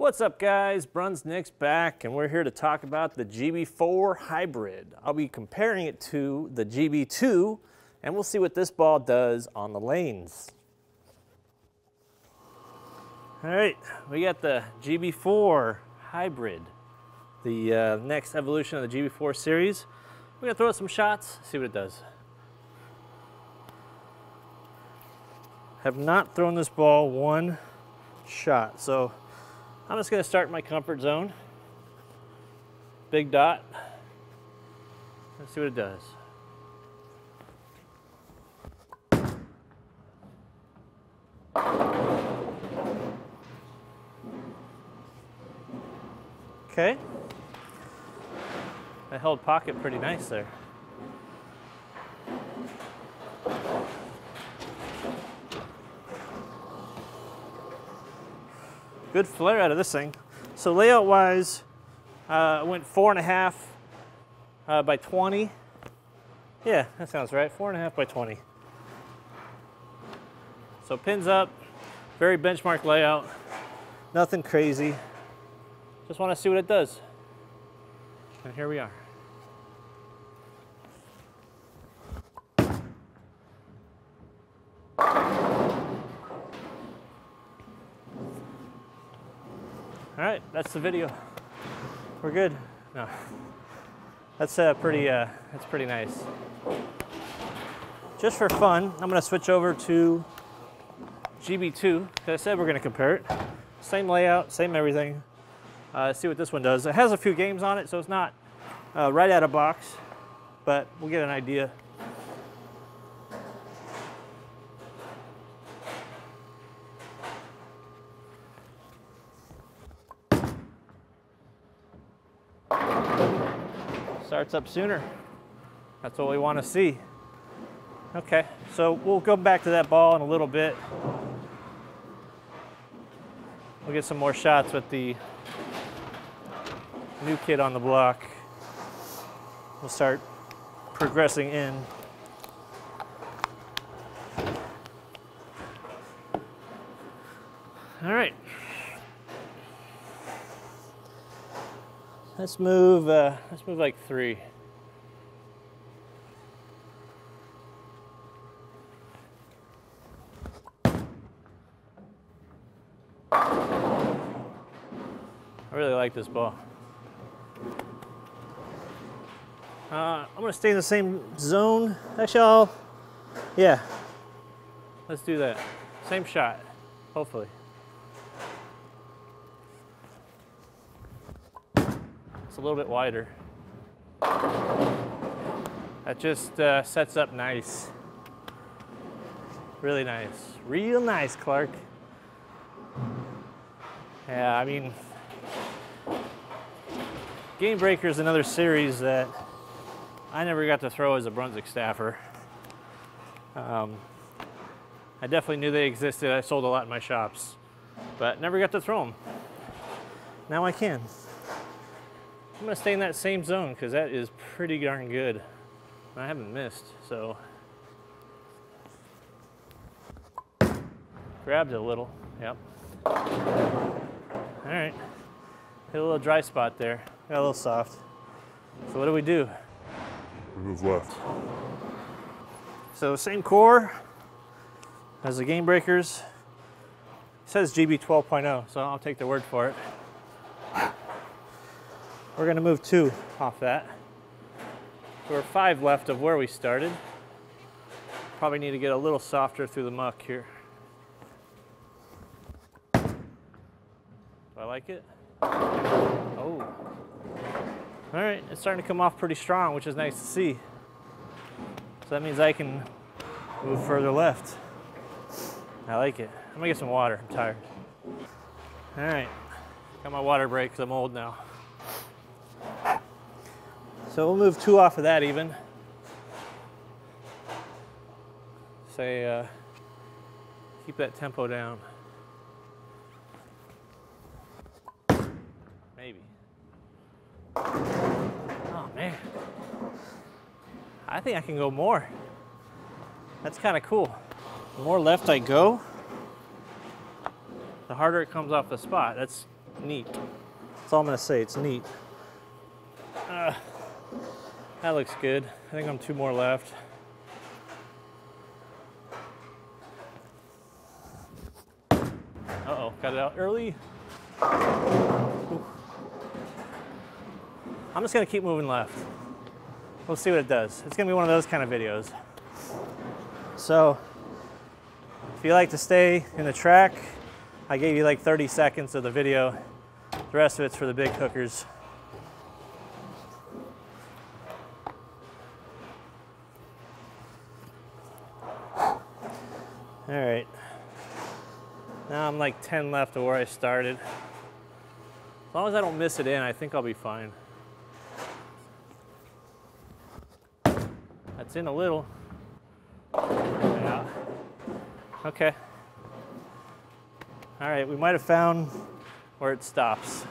What's up guys, BrunsNick's back and we're here to talk about the GB4 Hybrid. I'll be comparing it to the GB2 and we'll see what this ball does on the lanes. All right, we got the GB4 Hybrid, the uh, next evolution of the GB4 series. We're gonna throw out some shots, see what it does. Have not thrown this ball one shot, so I'm just gonna start in my comfort zone. Big dot. Let's see what it does. Okay. I held pocket pretty nice there. Good flare out of this thing. So layout wise, uh, went four and a half uh, by 20. Yeah, that sounds right. Four and a half by 20. So pins up, very benchmark layout, nothing crazy. Just want to see what it does. And here we are. All right, that's the video. We're good. No, that's uh, pretty. Uh, that's pretty nice. Just for fun, I'm gonna switch over to GB2 because I said we're gonna compare it. Same layout, same everything. Uh, see what this one does. It has a few games on it, so it's not uh, right out of box, but we'll get an idea. Starts up sooner. That's what we want to see. Okay, so we'll go back to that ball in a little bit. We'll get some more shots with the new kid on the block. We'll start progressing in. All right. Let's move, uh, let's move like three. I really like this ball. Uh, I'm gonna stay in the same zone. Actually, I'll, yeah, let's do that. Same shot, hopefully. It's a little bit wider. That just uh, sets up nice. Really nice. Real nice, Clark. Yeah, I mean, Game Breaker is another series that I never got to throw as a Brunswick staffer. Um, I definitely knew they existed. I sold a lot in my shops, but never got to throw them. Now I can. I'm gonna stay in that same zone because that is pretty darn good. I haven't missed, so. Grabbed it a little, yep. All right, hit a little dry spot there. Got a little soft. So what do we do? We move left. So same core as the Game Breakers. It says GB 12.0, so I'll take the word for it. We're gonna move two off that. We're five left of where we started. Probably need to get a little softer through the muck here. Do I like it? Oh. All right, it's starting to come off pretty strong, which is nice to see. So that means I can move further left. I like it. I'm gonna get some water, I'm tired. All right, got my water break because I'm old now. So we'll move two off of that even. Say, uh, keep that tempo down. Maybe. Oh man. I think I can go more. That's kind of cool. The more left I go, the harder it comes off the spot. That's Neat. That's all I'm gonna say. It's neat. Uh, that looks good. I think I'm two more left. Uh-oh, got it out early. Ooh. I'm just gonna keep moving left. We'll see what it does. It's gonna be one of those kind of videos. So, if you like to stay in the track, I gave you like 30 seconds of the video. The rest of it's for the big hookers. All right. Now I'm like 10 left of where I started. As long as I don't miss it in, I think I'll be fine. That's in a little. Yeah. Okay. All right, we might have found where it stops.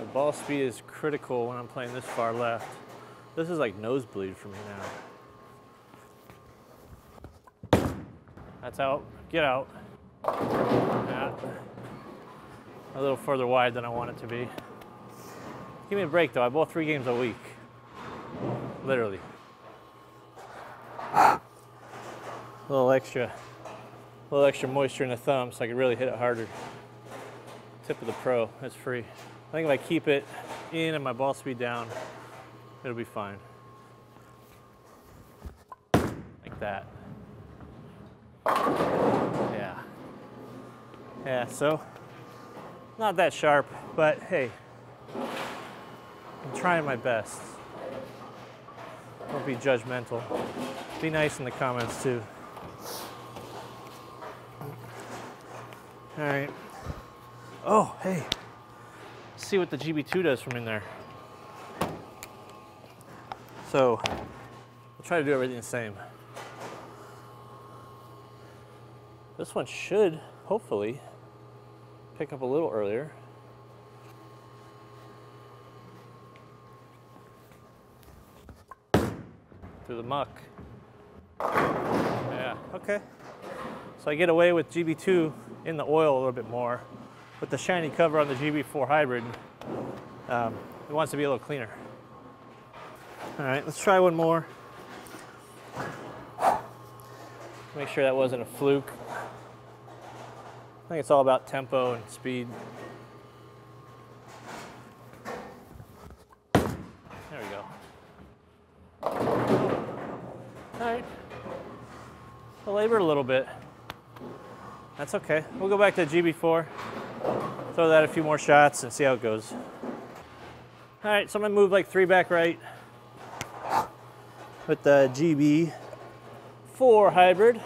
The ball speed is critical when I'm playing this far left. This is like nosebleed for me now. That's out. Get out. Yeah. A little further wide than I want it to be. Give me a break though. I bowl three games a week. Literally. A little extra, a little extra moisture in the thumb so I can really hit it harder. Tip of the pro, that's free. I think if I keep it in and my ball speed down, it'll be fine. Like that. Yeah. Yeah, so not that sharp, but hey, I'm trying my best. Don't be judgmental. Be nice in the comments too. All right. Oh, hey. Let's see what the GB2 does from in there. So, I'll try to do everything the same. This one should, hopefully, pick up a little earlier. Through the muck. Yeah, okay. So I get away with GB2 in the oil a little bit more. With the shiny cover on the GB4 hybrid, um, it wants to be a little cleaner. All right, let's try one more. Make sure that wasn't a fluke. I think it's all about tempo and speed. There we go. All right. Belabor a little bit. That's okay. We'll go back to GB4, throw that a few more shots and see how it goes. All right, so I'm gonna move like three back right with the GB4 hybrid.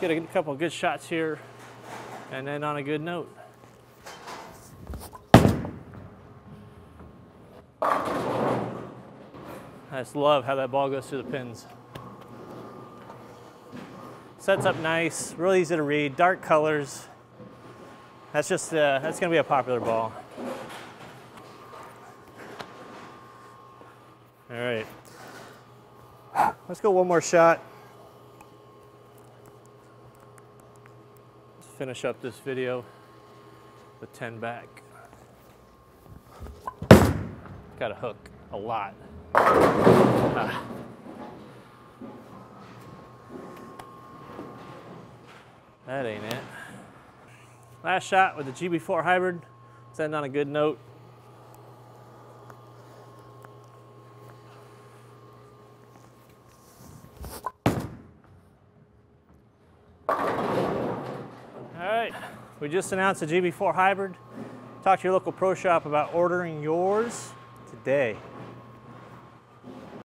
Get a couple good shots here and then on a good note. I just love how that ball goes through the pins. Sets up nice, really easy to read, dark colors. That's just, uh, that's gonna be a popular ball. All right. Let's go one more shot. Finish up this video with 10 back. Got a hook, a lot. Ah. That ain't it. Last shot with the GB4 hybrid. Let's on a good note. All right, we just announced the GB4 hybrid. Talk to your local pro shop about ordering yours today.